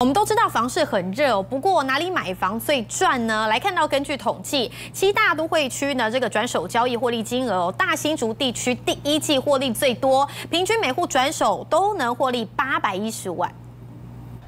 我们都知道房市很热，不过哪里买房最赚呢？来看到根据统计，七大都会区呢这个转手交易获利金额，大新竹地区第一季获利最多，平均每户转手都能获利八百一十万。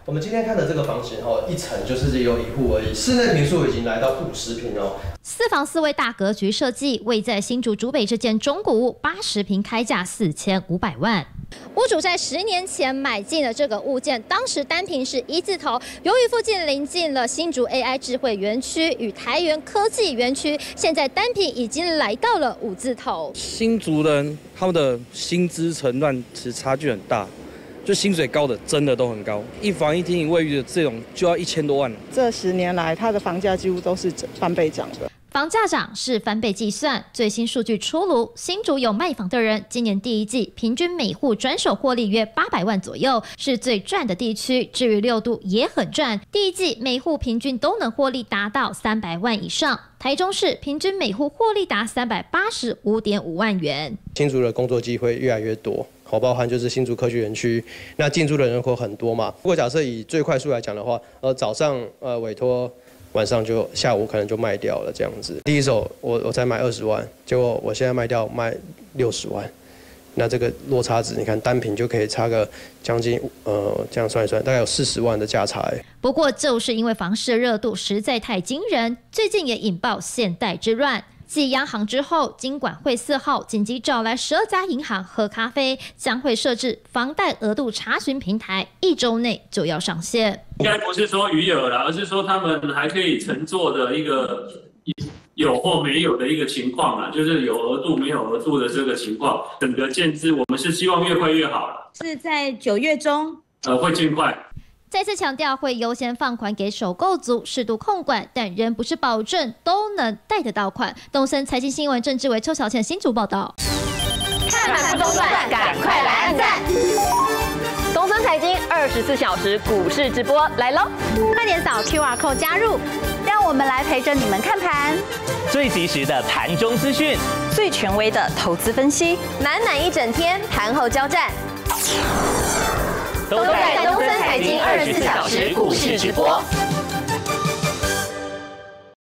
我们今天看的这个房型哦，一层就是只有一户而已，室内平数已经来到五十平哦。四房四卫大格局设计，位在新竹竹北这间中古屋，八十平开价四千五百万。屋主在十年前买进了这个物件，当时单坪是一字头。由于附近临近了新竹 AI 智慧园区与台源科技园区，现在单坪已经来到了五字头。新竹人他们的薪资层段其实差距很大。就薪水高的真的都很高，一房一厅一卫浴的这种就要一千多万。这十年来，它的房价几乎都是翻倍涨的。房价涨是翻倍计算，最新数据出炉，新竹有卖房的人，今年第一季平均每户转手获利约八百万左右，是最赚的地区。至于六度也很赚，第一季每户平均都能获利达到三百万以上。台中市平均每户获利达三百八十五点五万元。新竹的工作机会越来越多。好，包含就是新竹科学园区，那进驻的人口很多嘛。如果假设以最快速来讲的话，呃，早上呃委托，晚上就下午可能就卖掉了这样子。第一手我我才买二十万，结果我现在卖掉卖六十万，那这个落差值，你看单品就可以差个将近呃，这样算一算，大概有四十万的价差。不过就是因为房市的热度实在太惊人，最近也引爆现代之乱。继央行之后，金管会四号紧急找来十二家银行喝咖啡，将会设置房贷额度查询平台，一周内就要上线。应该不是说余额了，而是说他们还可以乘坐的一个有或没有的一个情况啊，就是有额度没有额度的这个情况。整个建制，我们是希望越快越好了。是在九月中，呃，会尽快。再次强调，会优先放款给首购族，适度控管，但仍不是保证都能贷得到款。东森财经新闻郑志伟、邱小倩新竹报道。看盘不中断，赶快来按赞！东森财经二十四小时股市直播来喽！快点扫 Q R code 加入，让我们来陪着你们看盘。最及时的盘中资讯，最权威的投资分析，满满一整天盘后交战。都在东森财经二十四小时股市直播。